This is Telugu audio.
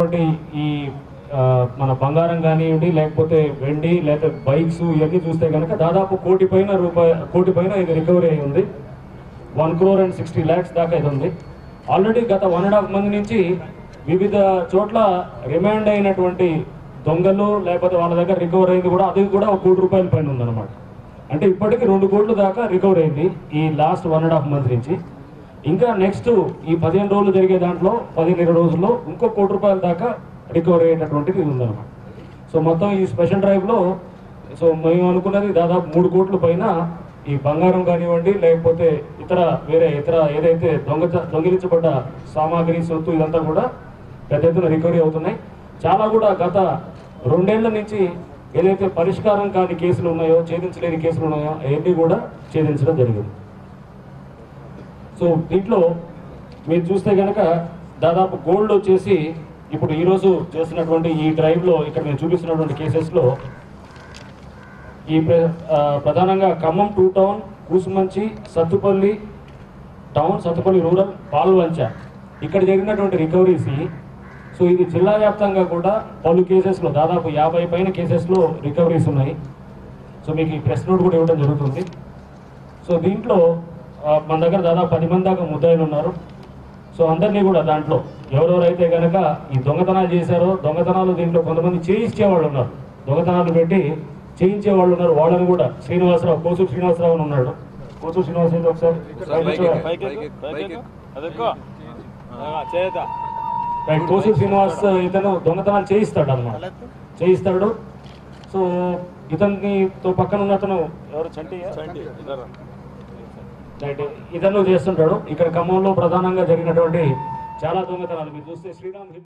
కాబట్టి ఈ మన బంగారం కానివ్వండి లేకపోతే వెండి లేకపోతే బైక్స్ ఇవన్నీ చూస్తే కనుక దాదాపు కోటి పైన రూపాయ కోటి పైన ఇది రికవరీ అయి ఉంది. One crore and sixty lakhs దాకా ఇది ఉంది. ఆల్రెడీ గత వన్ అండ్ హాఫ్ మంత్ నుంచి వివిధ చోట్ల రిమాండ్ అయినటువంటి దొంగలు లేకపోతే వాళ్ళ దగ్గర రికవర్ అయింది కూడా అది కూడా ఒక కోటి రూపాయల పైన ఉందన్నమాట. అంటే ఇప్పటికి రెండు కోట్ల దాకా రికవర్ అయింది ఈ last one and half month నుంచి. ఇంకా నెక్స్ట్ ఈ పదిహేను రోజులు జరిగే దాంట్లో పదిహేను ఇరవై రోజుల్లో ఇంకో కోటి రూపాయల దాకా రికవరీ అయ్యేటటువంటిది ఉందన్నమాట. సో మొత్తం ఈ స్పెషల్ డ్రైవ్లో సో మేము అనుకున్నది దాదాపు మూడు కోట్ల పైన ఈ బంగారం కానివ్వండి లేకపోతే ఇతర వేరే ఇతర ఏదైతే దొంగ దొంగిలించబడ్డ సామాగ్రి సొత్తు ఇదంతా కూడా పెద్ద ఎత్తున రికవరీ అవుతున్నాయి. చాలా కూడా గత రెండేళ్ళ నుంచి ఏదైతే పరిష్కారం కాని కేసులు ఉన్నాయో ఛేదించలేని కేసులు ఉన్నాయో అవన్నీ కూడా ఛేదించడం జరిగింది. సో దీంట్లో మీరు చూస్తే కనుక దాదాపు గోల్డ్ వచ్చేసి ఇప్పుడు ఈరోజు చేస్తున్నటువంటి ఈ డ్రైవ్లో ఇక్కడ మేము చూపిస్తున్నటువంటి కేసెస్లో ఈ ప్ర- ప్రధానంగా Khammam two town Kusumanchi Sathupalli town Sathupalli rural Palvancha. ఇక్కడ జరిగినటువంటి రికవరీస్ సో ఇది జిల్లా వ్యాప్తంగా కూడా పలు కేసెస్లో దాదాపు యాభై పైన కేసెస్లో రికవరీస్ ఉన్నాయి. సో మీకు ఈ ప్రెస్ నోట్ కూడా ఇవ్వడం జరుగుతుంది. సో దీంట్లో మన దగ్గర దాదాపు పది మంది దాకా ముద్దాయిలు ఉన్నారు. సో అందరినీ కూడా దాంట్లో ఎవరెవరైతే కనుక ఈ దొంగతనాలు చేశారో దొంగతనాలు దీంట్లో కొంతమంది చేయించే వాళ్ళు ఉన్నారు. దొంగతనాలు పెట్టి చేయించే వాళ్ళు ఉన్నారు. వాళ్ళని కూడా శ్రీనివాసరావు కోసూరు శ్రీనివాసరావు అని ఉన్నాడు. కోసూరు శ్రీనివాసరావు ఒకసారి రైట్ కోసూరు శ్రీనివాస్ ఇతను దొంగతనాలు చేయిస్తాడు అన్నమాట. చేయిస్తాడు. సో ఇతనికి తో పక్కన ఉన్న అతను ఎవరు? చంటి రైట్ ఇతను చేస్తుంటాడు. ఇక్కడ ఖమ్మంలో ప్రధానంగా జరిగినటువంటి చాలా దొంగతనాలు. మీరు చూస్తే శ్రీరామ్